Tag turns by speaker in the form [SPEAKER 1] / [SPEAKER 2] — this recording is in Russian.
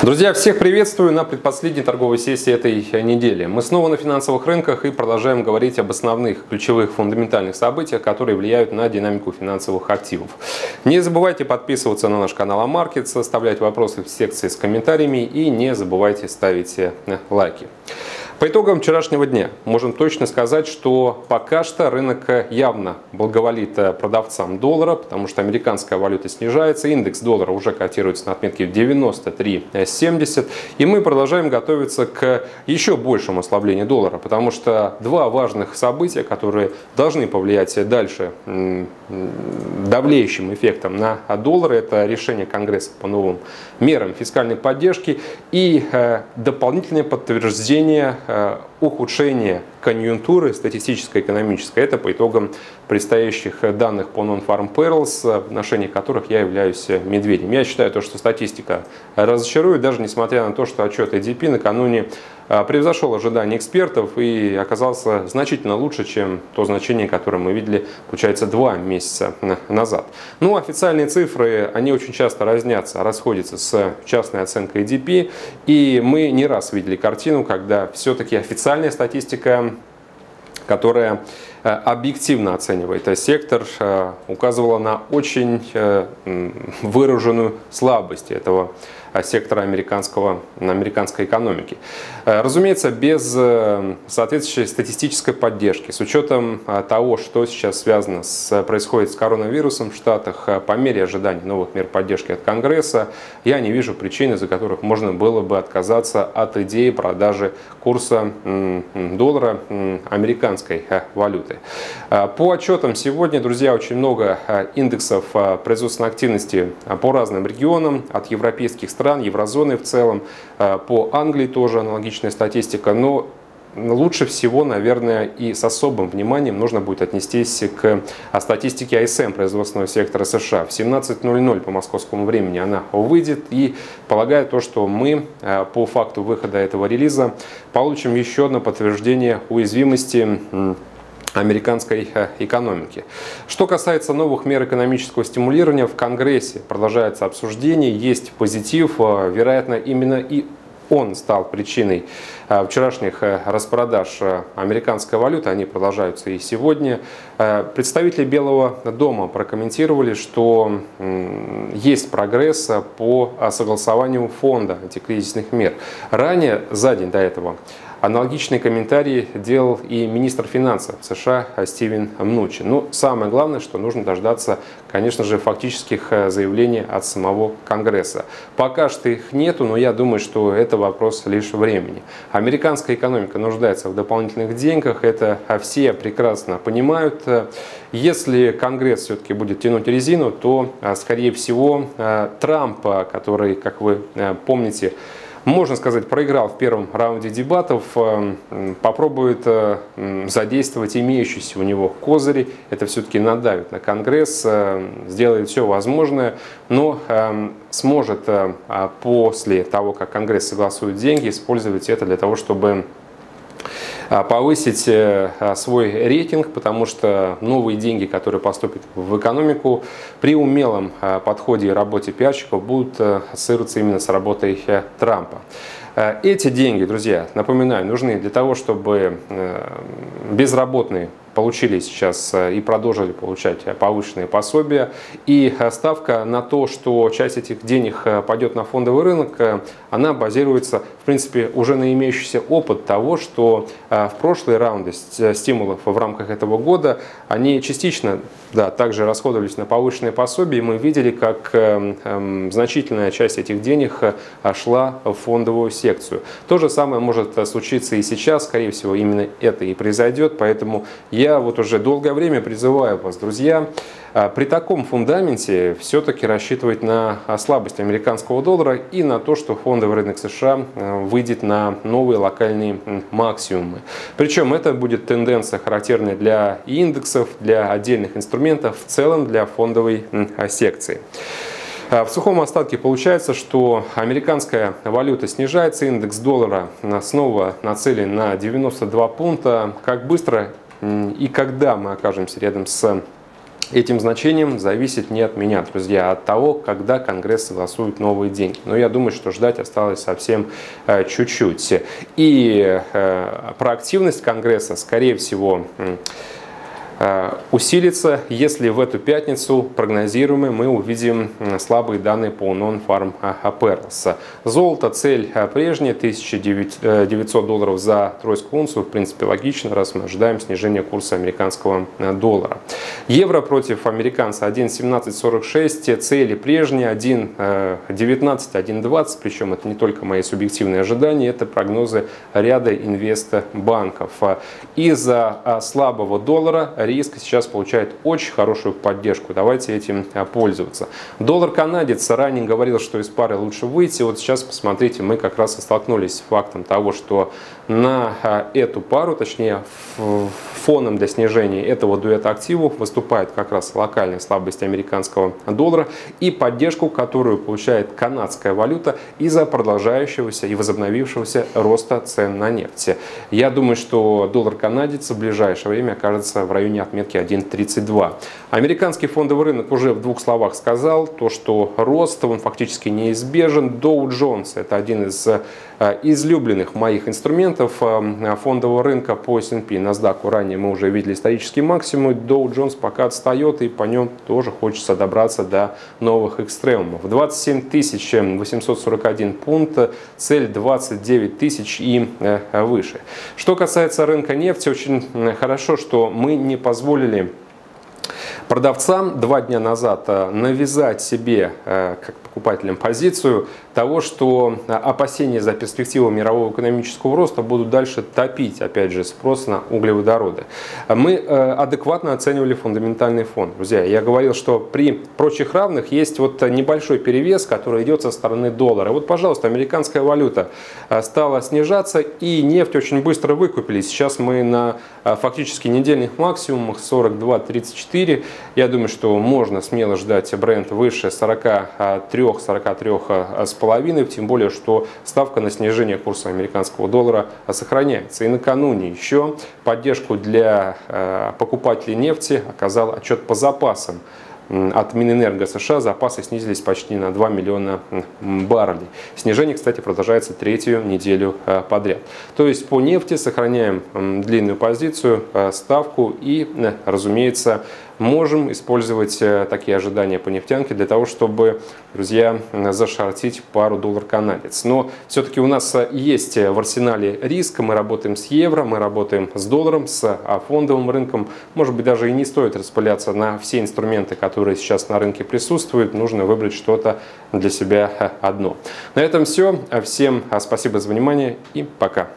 [SPEAKER 1] Друзья, всех приветствую на предпоследней торговой сессии этой недели. Мы снова на финансовых рынках и продолжаем говорить об основных ключевых фундаментальных событиях, которые влияют на динамику финансовых активов. Не забывайте подписываться на наш канал Амаркет, оставлять вопросы в секции с комментариями и не забывайте ставить лайки. По итогам вчерашнего дня можем точно сказать, что пока что рынок явно благоволит продавцам доллара, потому что американская валюта снижается, индекс доллара уже котируется на отметке в 93,70, и мы продолжаем готовиться к еще большему ослаблению доллара, потому что два важных события, которые должны повлиять дальше давлеющим эффектом на доллар, это решение Конгресса по новым мерам фискальной поддержки и э, дополнительное подтверждение Э, ухудшение конъюнктуры статистической экономической. Это по итогам предстоящих данных по Non-Farm Payrolls, в отношении которых я являюсь медведем. Я считаю, то, что статистика разочарует, даже несмотря на то, что отчет ADP накануне превзошел ожидания экспертов и оказался значительно лучше, чем то значение, которое мы видели, получается, два месяца назад. Ну, официальные цифры, они очень часто разнятся, расходятся с частной оценкой ADP, и мы не раз видели картину, когда все-таки официальная статистика которая э, объективно оценивает сектор, э, указывала на очень э, выраженную слабость этого Э, сектора американского, американской экономики. Э, разумеется, без э, соответствующей статистической поддержки, с учетом того, что сейчас связано с, происходит с коронавирусом в Штатах, по мере ожидания новых мер поддержки от Конгресса, я не вижу причины, за которых можно было бы отказаться от идеи продажи курса доллара американской валюты. По отчетам сегодня, друзья, очень много индексов производственной активности по разным регионам, от европейских стран, еврозоны в целом, э, по Англии тоже аналогичная статистика, но лучше всего, наверное, и с особым вниманием нужно будет отнестись к статистике ISM производственного сектора США. В 17.00 по московскому времени она выйдет и полагаю то, что мы э, по факту выхода этого релиза получим еще одно подтверждение уязвимости американской э, экономики. Что касается новых мер экономического стимулирования, в Конгрессе продолжается обсуждение, есть позитив, э, вероятно, именно и он стал причиной э, вчерашних распродаж американской валюты, они продолжаются и сегодня. Представители Белого дома прокомментировали, что есть прогресс по согласованию фонда антикризисных мер. Ранее, за день до этого, Аналогичный комментарий делал и министр финансов США Стивен Мнучи. Но самое главное, что нужно дождаться, конечно же, фактических э, заявлений от самого Конгресса. Пока что их нету, но я думаю, что это вопрос лишь времени. Американская экономика нуждается в дополнительных деньгах, это все прекрасно понимают. Если Конгресс все-таки будет тянуть резину, то, э, скорее всего, э, Трамп, который, как вы помните, можно сказать, проиграл в первом раунде дебатов, э, попробует э, задействовать имеющиеся у него козыри. Это все-таки надавит на Конгресс, э, сделает все возможное, но сможет после того, как Конгресс согласует деньги, использовать это для того, чтобы а, повысить э, а, свой рейтинг, потому что новые деньги, которые поступят в экономику, при умелом а, подходе и работе пиарщиков будут э, ассоциироваться именно с работой э, Трампа. Эти деньги, друзья, напоминаю, нужны для того, чтобы безработные получили сейчас э, и продолжили получать повышенные пособия. И э, ставка на то, что часть этих денег э, пойдет на фондовый рынок, она базируется, в принципе, уже на имеющийся опыт того, что в прошлые раунды стимулов в рамках этого года, они частично да, также расходовались на повышенные пособия, и мы видели, как значительная часть этих денег шла в фондовую секцию. То же самое может случиться и сейчас, скорее всего, именно это и произойдет, поэтому я я вот уже долгое время призываю вас, друзья, а, при таком фундаменте все-таки рассчитывать на слабость американского доллара и на то, что фондовый рынок США а, выйдет на новые локальные максимумы. Причем это будет тенденция характерная для индексов, для отдельных инструментов, в целом для фондовой секции. А, в сухом остатке получается, что американская валюта снижается, индекс доллара снова нацелен на 92 пункта. Как быстро и когда мы окажемся рядом с этим значением зависит не от меня, друзья, а от того, когда Конгресс согласует новые деньги. Но я думаю, что ждать осталось совсем э, чуть-чуть. И э, проактивность Конгресса, скорее всего, усилится, если в эту пятницу прогнозируемые мы увидим слабые данные по Non-Farm Apparels. Золото цель э, прежняя, 1900 долларов за тройскую унцию, в принципе логично, раз мы ожидаем снижения курса американского э, доллара. Евро против американца 1.1746, цели прежние 1.19, 1.20, причем это не только мои субъективные ожидания, это прогнозы ряда инвестбанков. Из-за слабого доллара риск сейчас получает очень хорошую поддержку. Давайте этим а, пользоваться. Доллар канадец ранее говорил, что из пары лучше выйти. Вот сейчас посмотрите, мы как раз и столкнулись с фактом того, что на а, эту пару, точнее фоном для снижения этого дуэта активов выступает как раз локальная слабость американского доллара и поддержку, которую получает канадская валюта из-за продолжающегося и возобновившегося роста цен на нефть. Я думаю, что доллар канадец в ближайшее время окажется в районе отметки 1.32. Американский фондовый рынок уже в двух словах сказал, то, что рост он фактически неизбежен. Dow Jones это один из э, излюбленных моих инструментов э, фондового рынка по S&P. NASDAQ ранее мы уже видели исторический максимум. Dow Jones пока отстает и по нем тоже хочется добраться до новых экстремумов. 27 841 пункт, цель 29 тысяч и э, выше. Что касается рынка нефти, очень хорошо, что мы не позволили продавцам два дня назад э, навязать себе, э, как покупателям, позицию того, что э, опасения за перспективу мирового экономического роста будут дальше топить, опять же, спрос на углеводороды. Мы адекватно оценивали фундаментальный фон. Друзья, я говорил, что при прочих равных есть вот небольшой перевес, который идет со стороны доллара. Вот, пожалуйста, американская валюта стала снижаться, и нефть очень быстро выкупили. Сейчас мы на фактически недельных максимумах 42-34. Я думаю, что можно смело ждать бренд выше 43-43 с половиной, тем более, что ставка на снижение курса американского доллара сохраняется. И накануне еще поддержку для э, покупателей нефти оказал отчет по запасам от Минэнерго США запасы снизились почти на 2 миллиона баррелей. Снижение, кстати, продолжается третью неделю э, подряд. То есть по нефти сохраняем длинную позицию, э, ставку и, разумеется, можем использовать э, такие ожидания по нефтянке для того, чтобы, друзья, зашортить пару доллар-канадец. Но все-таки у нас э, есть э, в арсенале риск, мы работаем с евро, мы работаем с долларом, с а, фондовым рынком. Может быть, даже и не стоит распыляться на все инструменты, которые сейчас на рынке присутствуют. Нужно выбрать что-то для себя одно. На этом все. Всем спасибо за внимание и пока.